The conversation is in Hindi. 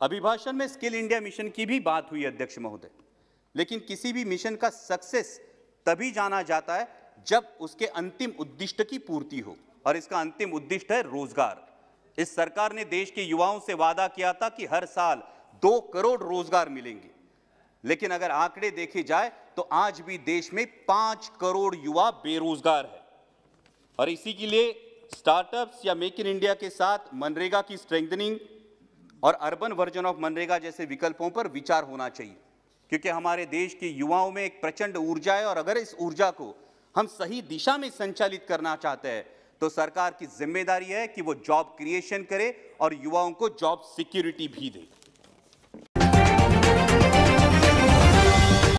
अभिभाषण में स्किल इंडिया मिशन की भी बात हुई अध्यक्ष महोदय। लेकिन किसी भी मिशन का सक्सेस तभी जाना जाता है जब उसके अंतिम उद्दिष्ट की पूर्ति हो, और इसका अंतिम उद्दिष्ट है रोज़गार। इस सरकार ने देश के युवाओं से वादा किया था कि हर साल दो करोड़ रोज़गार मिलेंगे। लेकिन अगर आंकड़े देखे जाए तो आज भी देश में पाँच करोड़ युवा बेरोजगार है। और इसी के लिए स्टार्टअप्स या मेक इन इंडिया के साथ मनरेगा की स्ट्रेंथनिंग और अर्बन वर्जन ऑफ़ मनरेगा जैसे विकल्पों पर विचार होना चाहिए। क्योंकि हमारे देश के युवाओं में एक प्रचंड ऊर्जा है और अगर इस ऊर्जा को हम सही दिशा में संचालित करना चाहते हैं तो सरकार की ज़िम्मेदारी है कि वो जॉब क्रिएशन करे और युवाओं को जॉब सिक्योरिटी भी दे।